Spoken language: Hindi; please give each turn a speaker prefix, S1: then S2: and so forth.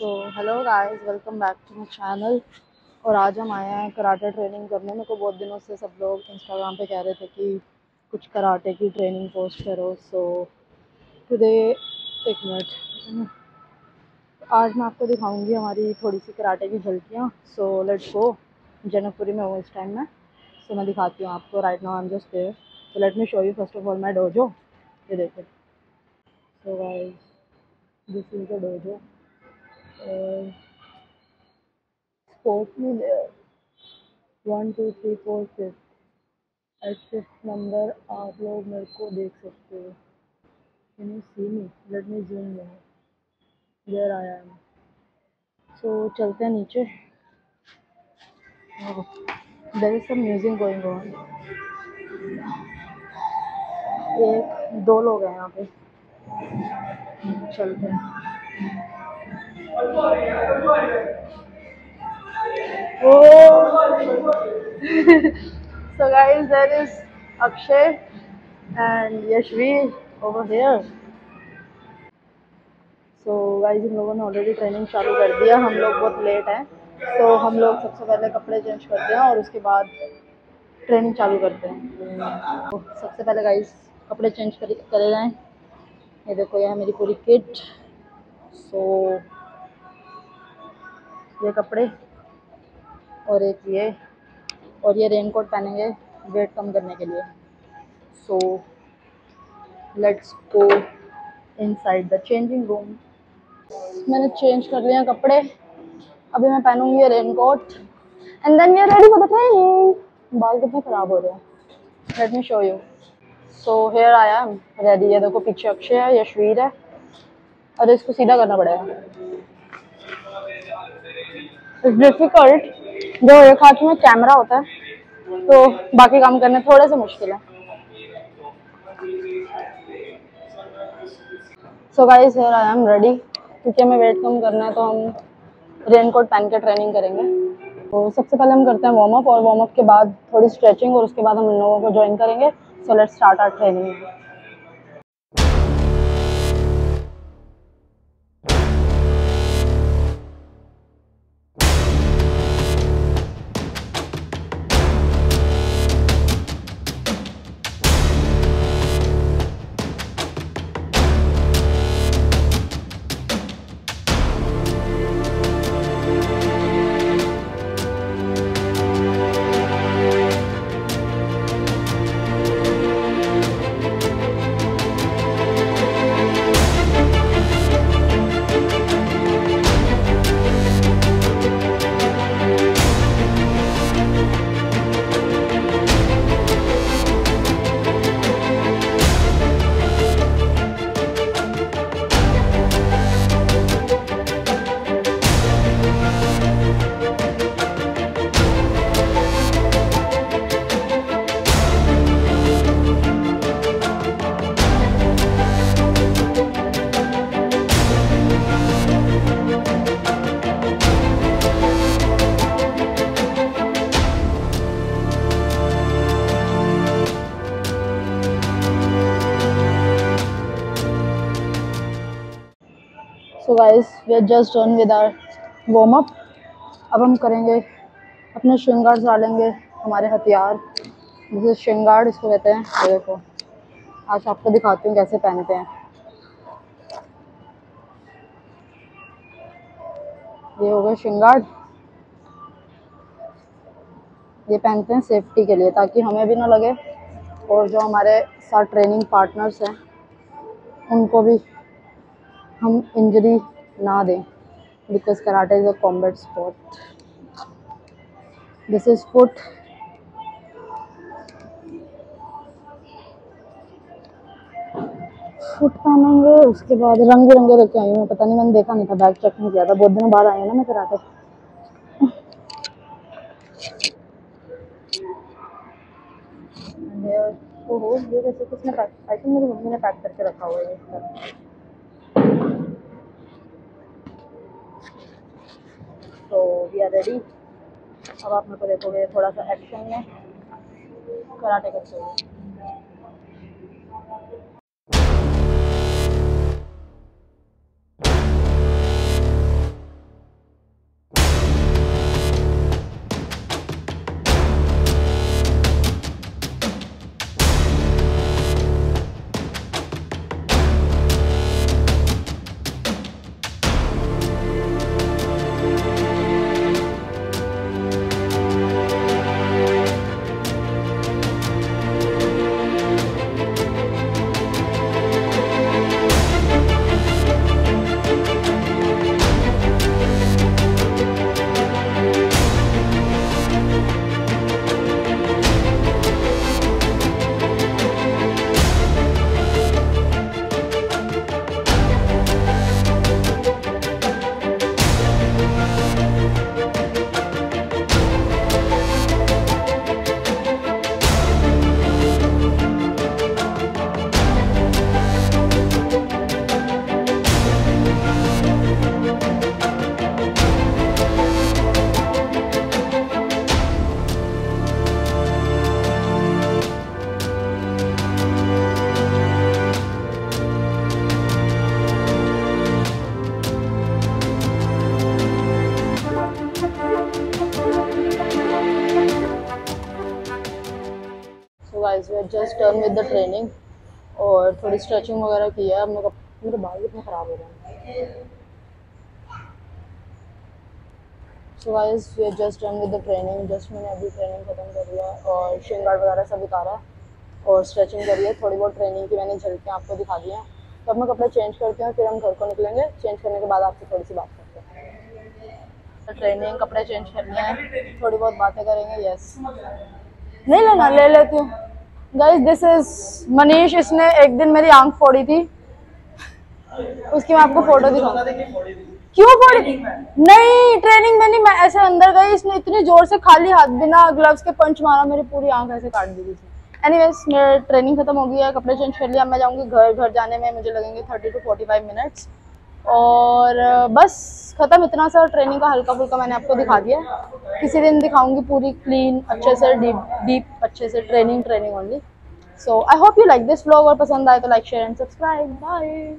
S1: So hello guys welcome back to my channel और आज हम आए हैं कराटे ट्रेनिंग करने। मेरे को बहुत दिनों से सब लोग इंस्टाग्राम पे कह रहे थे कि कुछ कराटे की ट्रेनिंग पोस्ट करो। सो टुडे एक मिनट आज मैं आपको दिखाऊँगी हमारी थोड़ी सी कराटे की झलकियाँ। सो लेट्स गो जनकपुरी में हूँ इस टाइम में। सो so, मैं दिखाती हूँ आपको right now I am just there so let me show you first of all my dojo ये देखिए। So guys this is the dojo sports में one two three four fifth eight fifth number आप लोग मेरे को देख सकते हो। Can see me let me zoom में देर आया है सो चलते हैं नीचे। There is some music going on एक, दो लोग हैं यहाँ पे। चलते हैं। So, guys there is Akshay and Yashvi over here. So, guys, इन लोगों ने ऑलरेडी ट्रेनिंग चालू कर दिया। हम लोग बहुत लेट हैं। तो हम लोग सबसे पहले कपड़े चेंज करते हैं और उसके बाद ट्रेनिंग चालू करते हैं। तो सबसे पहले गाइस कपड़े चेंज कर, करे जाएँ। ये देखो, यह मेरी पूरी किट सो ये कपड़े और एक ये, और ये रेन कोट पहनेंगे वेट कम करने के लिए। So let's go inside the changing room मैंने चेंज कर लिया कपड़े। अभी मैं पहनूँगी rain coat and then we are ready for the training बाल कितने ख़राब हो रहे हैं। Let me show you so hair am ready है देखो पीछे अक्षय है यशवीर है। और इसको सीधा करना पड़ेगा। डिफ़िकल्ट जो एक हाथ में कैमरा होता है तो बाकी काम करने थोड़े से मुश्किल है। So guys here I am ready क्योंकि हमें वेट कम करना है तो हम रेनकोट पहन के ट्रेनिंग करेंगे। तो सबसे पहले हम करते हैं वार्म अप और वार्म अप के बाद थोड़ी स्ट्रेचिंग और उसके बाद हम लोगों को ज्वाइन करेंगे। So let's start our training so guys we are just done with our warm up अब हम करेंगे, अपने श्रृंगार डालेंगे, हमारे हथियार। जैसे श्रृंगार इसको कहते हैं देखो। आज आपको दिखाती हूँ कैसे पहनते हैं। ये हो गए श्रृंगार ये पहनते हैं सेफ्टी के लिए, ताकि हमें भी ना लगे। और जो हमारे साथ ट्रेनिंग पार्टनर्स हैं, उनको भी हम इंजरी ना दें because karate is a combat sport this is foot foot पहनेंगे, उसके बाद रंग बिरंगे लेके आई हूँ। पता नहीं, मैंने देखा नहीं था बैग चेक नहीं किया था। बहुत दिनों बाद आई हूँ ना मैं कराटे ओहो, ये कैसे, किसने पैक आई थिंक मेरी मम्मी ने पैक करके रखा हुआ है तो वी आर रेडी अब आप मेरे को देखोगे थोड़ा सा एक्शन में। कराटे करते हुए we just done with the training और थोड़ी स्ट्रेचिंग वगैरह की अब मेरे मेरे बाल कितने ख़राब हो रहे हैं। So guys we are just done with the training just मैंने अभी ट्रेनिंग ख़त्म कर लिया और शिंगार वगैरह सब उतारा और स्ट्रेचिंग करी है। थोड़ी बहुत ट्रेनिंग की मैंने झलकें आपको दिखा दी हैं। तो अब मैं कपड़े चेंज करती हूँ, फिर हम घर को निकलेंगे। चेंज करने के बाद आपसे थोड़ी सी बात करते हैं। ट्रेनिंग कपड़े चेंज करने हैं। थोड़ी बहुत बातें करेंगे यस नहीं लेना ले लेती हूँ। गाइस दिस इज़ मनीष इसने एक दिन मेरी आँख फोड़ी थी। उसकी मैं आपको फ़ोटो दिखाऊँगी क्यों फोड़ी थी? नहीं ट्रेनिंग में नहीं, मैं ऐसे अंदर गई। इसने इतनी ज़ोर से खाली हाथ बिना ग्लव्स के पंच मारा, मेरी पूरी आँख ऐसे काट दी थी। एनीवेज मेरी ट्रेनिंग खत्म हो गई है कपड़े चेंज कर लिया। मैं जाऊँगी घर घर जाने में, मुझे लगेंगे thirty two forty five minutes और बस ख़त्म इतना सा ट्रेनिंग का हल्का फुल्का मैंने आपको दिखा दिया। किसी दिन दिखाऊँगी पूरी क्लीन अच्छे से डीप डीप अच्छे से training training only so I hope you like this vlog और पसंद आए तो like share and subscribe bye